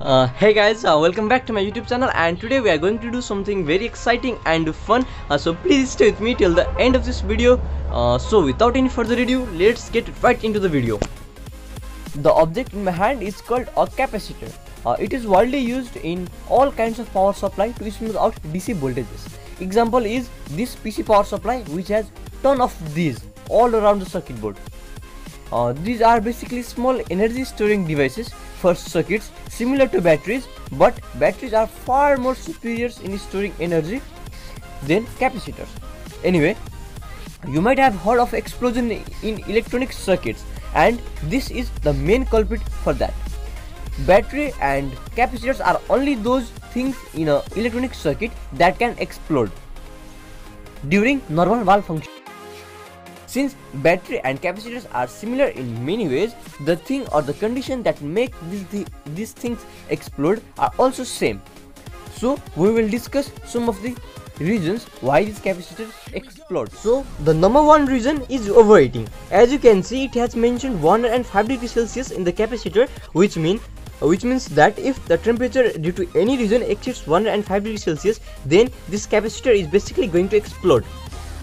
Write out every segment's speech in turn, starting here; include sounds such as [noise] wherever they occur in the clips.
Uh, hey guys, uh, welcome back to my YouTube channel and today we are going to do something very exciting and fun. Uh, so please stay with me till the end of this video. Uh, so without any further ado, let's get right into the video. The object in my hand is called a capacitor. Uh, it is widely used in all kinds of power supply to smooth out DC voltages. Example is this PC power supply which has ton of these all around the circuit board. Uh, these are basically small energy storing devices for circuits similar to batteries but batteries are far more superior in storing energy than capacitors. Anyway, you might have heard of explosion in electronic circuits and this is the main culprit for that. Battery and capacitors are only those things in a electronic circuit that can explode during normal valve function. Since battery and capacitors are similar in many ways, the thing or the condition that make these, these things explode are also same. So we will discuss some of the reasons why these capacitors explode. So the number one reason is overheating. As you can see it has mentioned 105 degrees Celsius in the capacitor which mean which means that if the temperature due to any reason exceeds 105 degrees Celsius then this capacitor is basically going to explode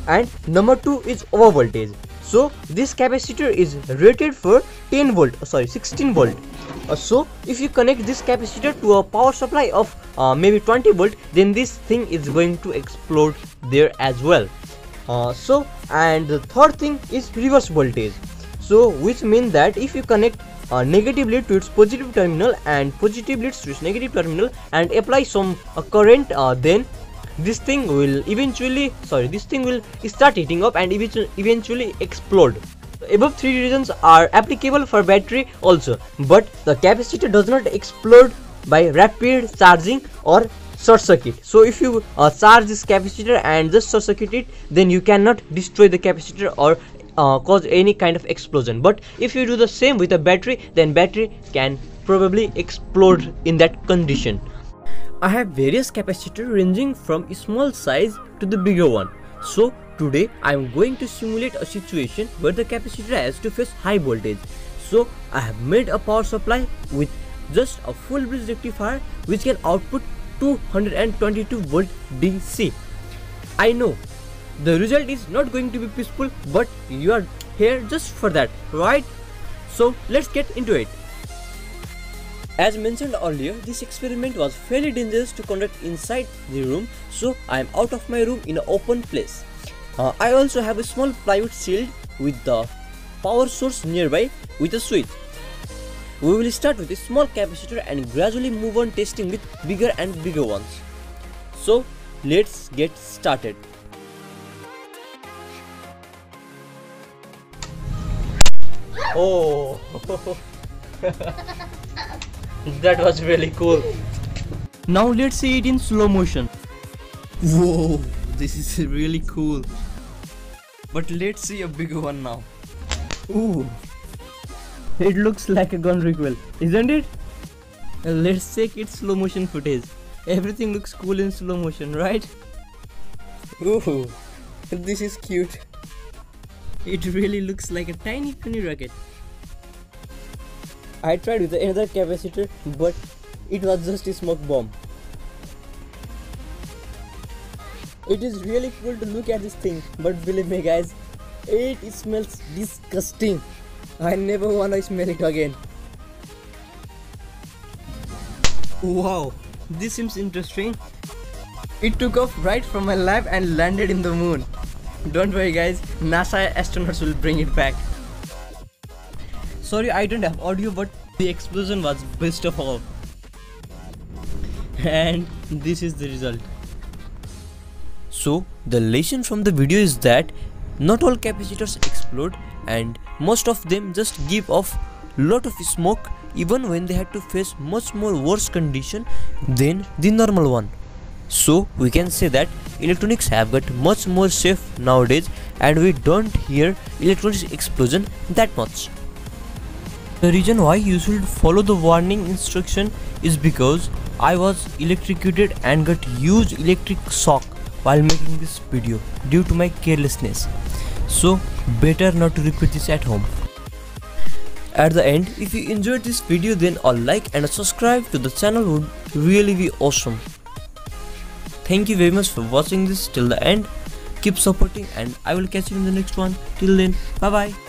and number 2 is over voltage. So this capacitor is rated for 10 volt uh, sorry 16 volt. Uh, so if you connect this capacitor to a power supply of uh, maybe 20 volt then this thing is going to explode there as well. Uh, so and the third thing is reverse voltage. So which means that if you connect uh, negative lead to its positive terminal and positive leads to its negative terminal and apply some uh, current then this thing will eventually sorry this thing will start heating up and eventually explode. Above three reasons are applicable for battery also but the capacitor does not explode by rapid charging or short circuit. So if you uh, charge this capacitor and just short circuit it then you cannot destroy the capacitor or uh, cause any kind of explosion. But if you do the same with a battery then battery can probably explode in that condition I have various capacitors ranging from small size to the bigger one. So today I am going to simulate a situation where the capacitor has to face high voltage. So I have made a power supply with just a full bridge rectifier which can output 222 volt DC. I know the result is not going to be peaceful but you are here just for that right? So let's get into it. As mentioned earlier, this experiment was fairly dangerous to conduct inside the room, so I am out of my room in an open place. Uh, I also have a small plywood shield with the power source nearby with a switch. We will start with a small capacitor and gradually move on testing with bigger and bigger ones. So let's get started. Oh! [laughs] that was really cool. Now let's see it in slow motion. Whoa, this is really cool. But let's see a bigger one now. Ooh, it looks like a gun recoil, isn't it? Let's check its slow motion footage. Everything looks cool in slow motion, right? Ooh, this is cute. It really looks like a tiny funny rocket. I tried with another capacitor but it was just a smoke bomb. It is really cool to look at this thing but believe me guys it smells disgusting. I never wanna smell it again. Wow, this seems interesting. It took off right from my lab and landed in the moon. Don't worry guys, NASA astronauts will bring it back. Sorry, I don't have audio, but the explosion was best of all. And this is the result. So, the lesson from the video is that not all capacitors explode and most of them just give off lot of smoke even when they had to face much more worse condition than the normal one. So we can say that electronics have got much more safe nowadays and we don't hear electronics explosion that much. The reason why you should follow the warning instruction is because I was electrocuted and got huge electric shock while making this video due to my carelessness. So better not to repeat this at home. At the end if you enjoyed this video then a like and a subscribe to the channel would really be awesome. Thank you very much for watching this till the end. Keep supporting and i will catch you in the next one. Till then bye bye